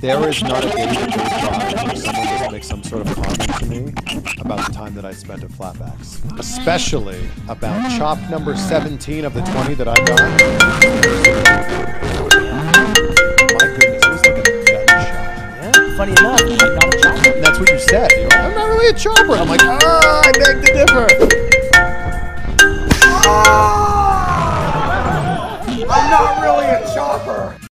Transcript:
There is not a day that goes by where someone doesn't make some sort of comment to me about the time that I spent at Flatbacks. Especially about chop number 17 of the 20 that I got. My goodness, it was like a gunshot. Yeah, funny enough, I'm not a chopper. And that's what you said. You're like, I'm not really a chopper. I'm like, ah, oh, I beg to differ. Oh, I'm not really a chopper.